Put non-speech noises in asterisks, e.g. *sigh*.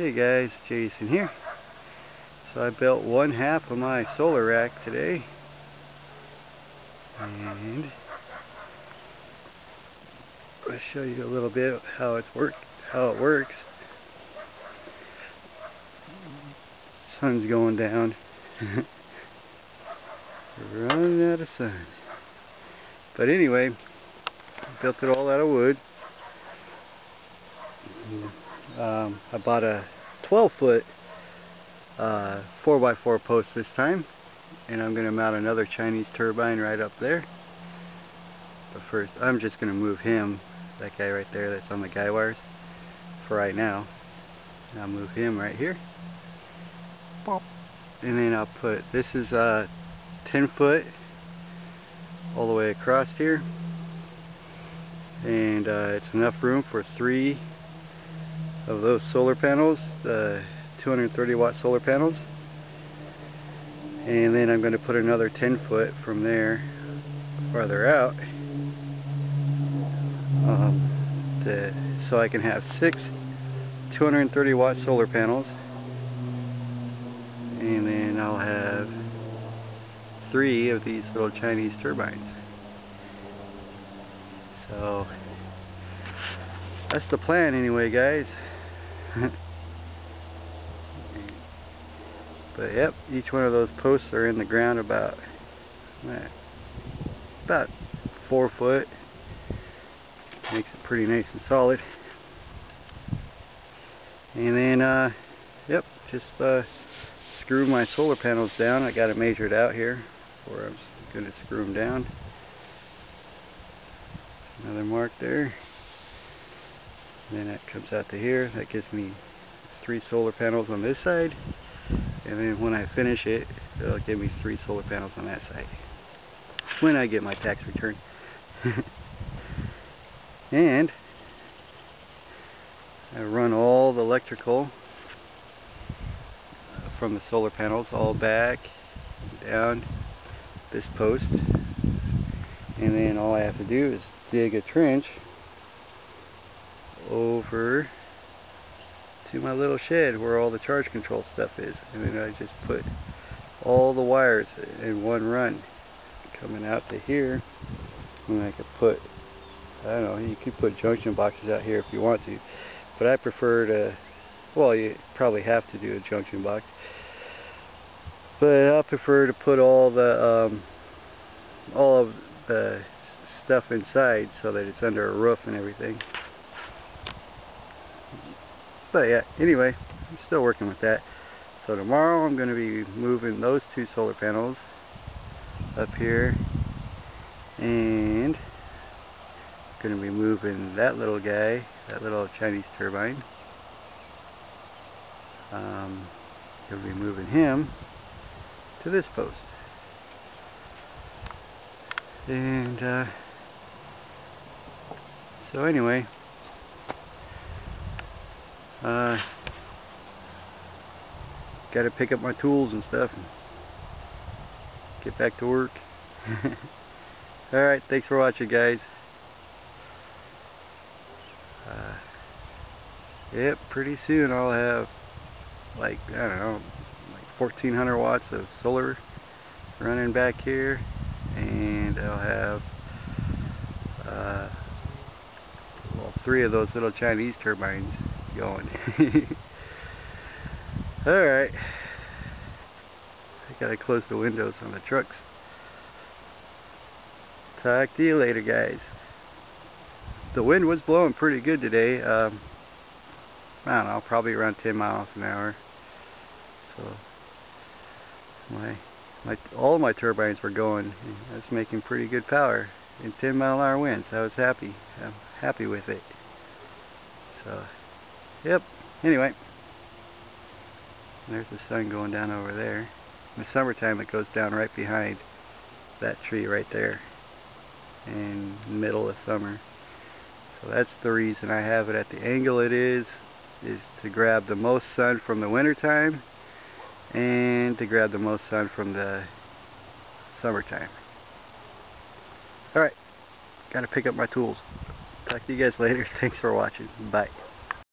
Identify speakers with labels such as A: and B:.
A: Hey guys, Jason here. So I built one half of my solar rack today. And I'll show you a little bit how it's work how it works. Sun's going down. *laughs* Running out of sun. But anyway, built it all out of wood. Um, I bought a 12 foot uh, 4x4 post this time and I'm going to mount another Chinese turbine right up there. But first I'm just going to move him that guy right there that's on the guy wires for right now. I'll move him right here. And then I'll put this is uh, 10 foot all the way across here. And uh, it's enough room for three of those solar panels, the 230 watt solar panels. And then I'm going to put another 10 foot from there farther out um, to, so I can have six 230 watt solar panels and then I'll have three of these little Chinese turbines. So that's the plan anyway guys. *laughs* but yep, each one of those posts are in the ground about about four foot. Makes it pretty nice and solid. And then, uh, yep, just uh, screw my solar panels down. I got it measured out here where I'm going to screw them down. Another mark there. And then that comes out to here. That gives me three solar panels on this side. And then when I finish it, it'll give me three solar panels on that side. When I get my tax return. *laughs* and I run all the electrical uh, from the solar panels all back down this post and then all I have to do is dig a trench over to my little shed where all the charge control stuff is. And then I just put all the wires in one run coming out to here. And I could put I don't know you could put junction boxes out here if you want to. But I prefer to well you probably have to do a junction box. But I prefer to put all the um, all of the stuff inside so that it's under a roof and everything but yeah, anyway, I'm still working with that. So tomorrow I'm going to be moving those two solar panels up here and going to be moving that little guy, that little Chinese turbine. Um, going to be moving him to this post. And uh, so anyway, uh, got to pick up my tools and stuff and get back to work. *laughs* Alright, thanks for watching guys. Uh, yep, pretty soon I'll have like, I don't know, like 1400 watts of solar running back here and I'll have uh, well, three of those little Chinese turbines going. *laughs* Alright. I gotta close the windows on the trucks. Talk to you later, guys. The wind was blowing pretty good today. Um, I don't know, probably around 10 miles an hour. So, my, my, all my turbines were going. That's making pretty good power in 10 mile an hour winds. I was happy. I'm happy with it. So, Yep. Anyway. There's the sun going down over there. In the summertime it goes down right behind that tree right there. In the middle of summer. So that's the reason I have it at the angle it is. Is to grab the most sun from the wintertime. And to grab the most sun from the summertime. Alright. Gotta pick up my tools. Talk to you guys later. *laughs* Thanks for watching. Bye.